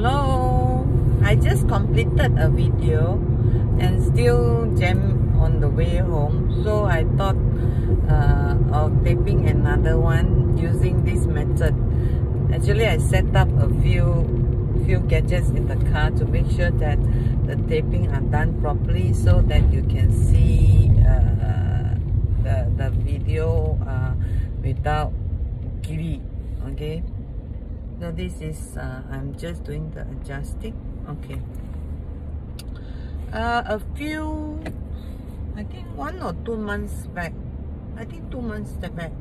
Hello, I just completed a video and still jam on the way home. So I thought uh, of taping another one using this method. Actually, I set up a few few gadgets in the car to make sure that the taping are done properly so that you can see uh, the, the video uh, without giri. Okay so this is uh, I'm just doing the adjusting. Okay. Uh, a few I think one or two months back. I think two months back.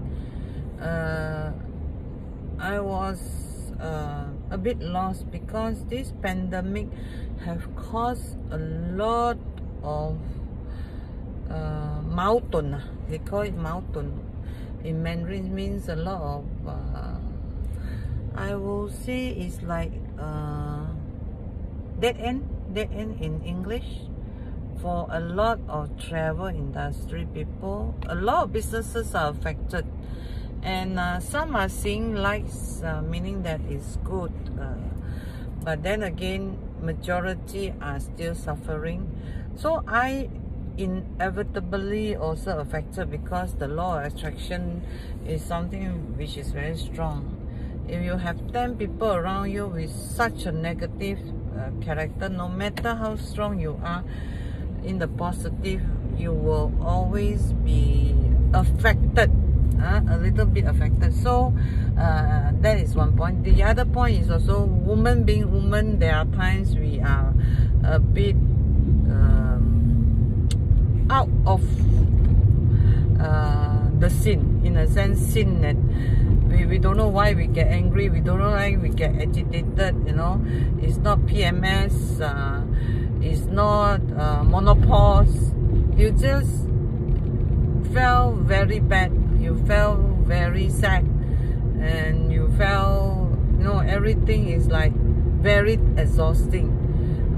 Uh, I was uh, a bit lost because this pandemic have caused a lot of uh, mountain they call it mountain in Mandarin means a lot of uh, I will say it's like uh, dead end, dead end in English for a lot of travel industry people. A lot of businesses are affected, and uh, some are seeing lights, uh, meaning that it's good. Uh, but then again, majority are still suffering. So I inevitably also affected because the law of attraction is something which is very strong if you have 10 people around you with such a negative uh, character no matter how strong you are in the positive you will always be affected uh, a little bit affected. So uh, that is one point. The other point is also woman being woman there are times we are a bit um, out of uh, the scene in a sense scene that we, we don't know why we get angry. We don't know why we get agitated you know. It's not PMS uh, it's not uh, menopause you just felt very bad. You felt very sad. And you felt you know everything is like very exhausting.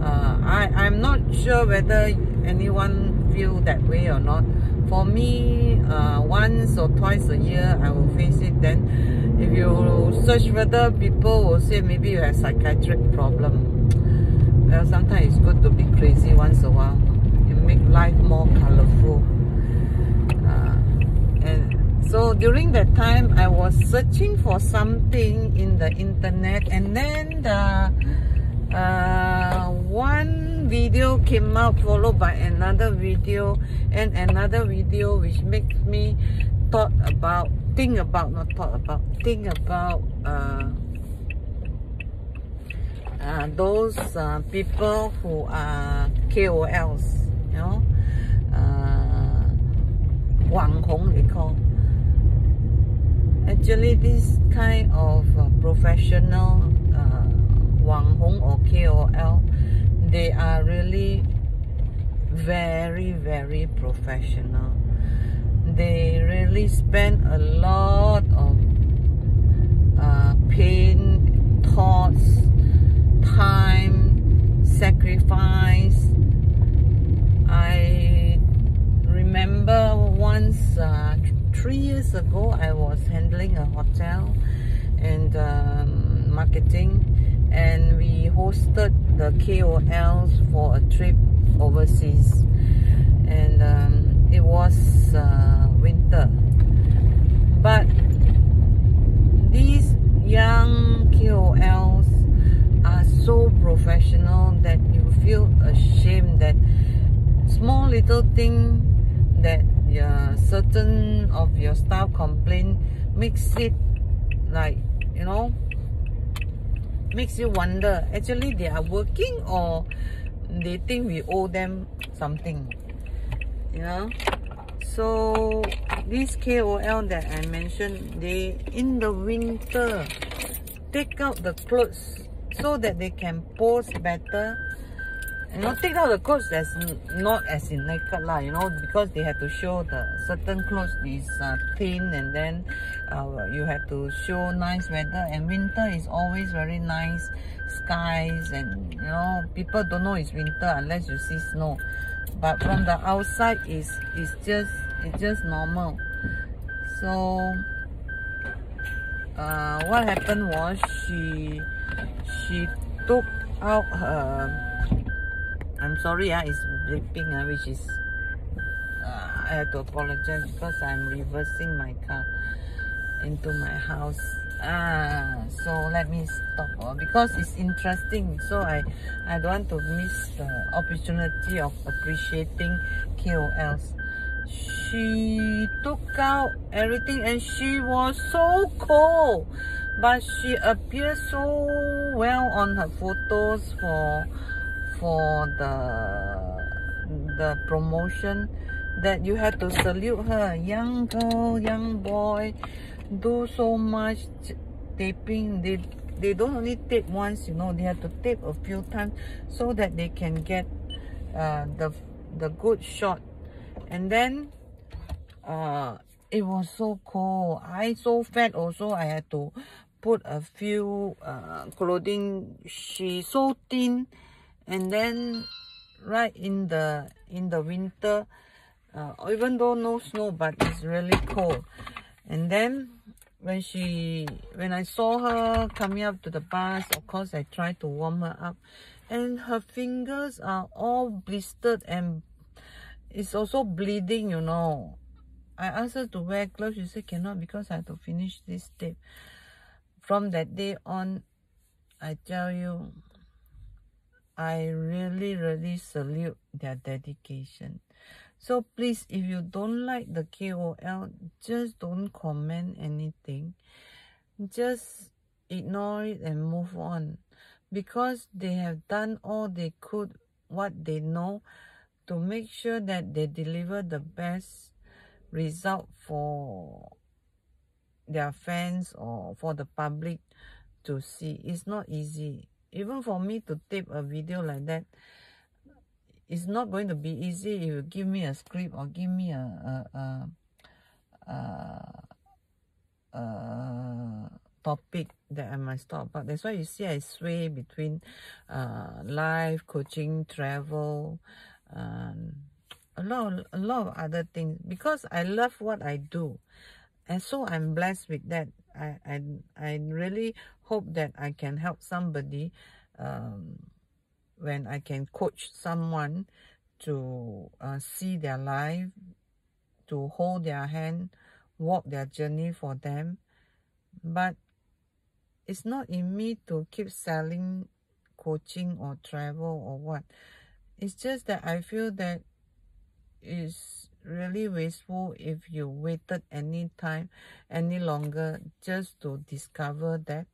Uh, I, I'm not sure whether anyone feel that way or not for me uh, once or twice a year I will face it. Then if you search further people will say maybe you have psychiatric problem well sometimes it's good to be crazy once a while. It make life more colorful. Uh, and so during that time I was searching for something in the internet. And then the uh, one video came out followed by another video and another video which makes me thought about think about not thought about think about uh, uh, those uh, people who are KOLs you know uh, Wang Hong they call. Actually this kind of uh, professional uh, Wang Hong or KOL they are really very very professional. They really spend a lot of uh, pain thoughts time sacrifice. I remember once uh, three years ago I was handling a hotel and um, marketing and we hosted the KOLs for a trip overseas. And um, it was uh, winter. But these young KOLs are so professional that you feel ashamed that small little thing that uh, certain of your staff complain makes it like you know makes you wonder actually they are working or they think we owe them something you know? So this KOL that I mentioned they in the winter take out the clothes so that they can pose better. You know take out the clothes as not as in naked lah you know because they have to show the certain clothes is uh, thin and then uh, you have to show nice weather and winter is always very nice skies and you know people don't know it's winter unless you see snow. But from the outside is it's just it's just normal. So uh, what happened was she she took out her I'm sorry uh, it's bleeping uh, which is uh, I have to apologize because I'm reversing my car into my house. Ah so let me stop uh, because it's interesting. So I I don't want to miss the opportunity of appreciating KOLs she took out everything and she was so cold but she appeared so well on her photos for for the the promotion that you had to salute her. Young girl young boy do so much taping. They they don't only tape once you know they have to tape a few times so that they can get uh, the the good shot. And then uh it was so cold. I so fat also i had to put a few uh, clothing. She so thin. And then right in the in the winter uh, even though no snow but it's really cold. And then when she when i saw her coming up to the bus of course i tried to warm her up. And her fingers are all blistered and it's also bleeding you know. I asked her to wear gloves. She said cannot because i have to finish this tape from that day on, I tell you, I really, really salute their dedication. So please, if you don't like the KOL, just don't comment anything. Just ignore it and move on. Because they have done all they could, what they know, to make sure that they deliver the best result for their fans or for the public to see. It's not easy. Even for me to tape a video like that, it's not going to be easy if you give me a script or give me a, a, a, a, a topic that I must talk about. That's why you see I sway between uh, life, coaching, travel, um, a lot, of, a lot of other things because I love what I do and so I'm blessed with that. I I I really hope that I can help somebody um, when I can coach someone to uh, see their life, to hold their hand, walk their journey for them. But it's not in me to keep selling coaching or travel or what. It's just that I feel that it's really wasteful if you waited any time any longer just to discover that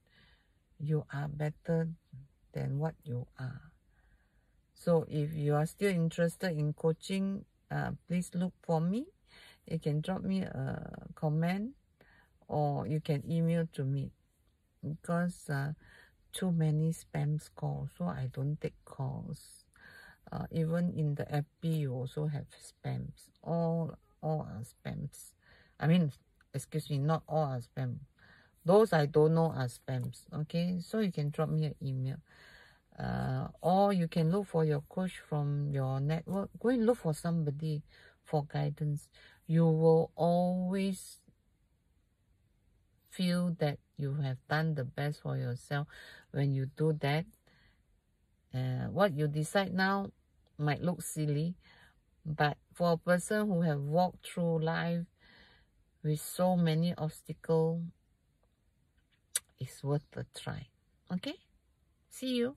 you are better than what you are so if you are still interested in coaching uh, please look for me. You can drop me a comment or you can email to me. Because uh, too many spam calls so i don't take calls. Uh, even in the FB you also have spams. All all are spams. I mean excuse me not all are spam. Those I don't know are spams okay? So you can drop me an email uh, or you can look for your coach from your network go and look for somebody for guidance you will always feel that you have done the best for yourself when you do that uh, what you decide now might look silly, but for a person who have walked through life with so many obstacles, it's worth a try. Okay? See you.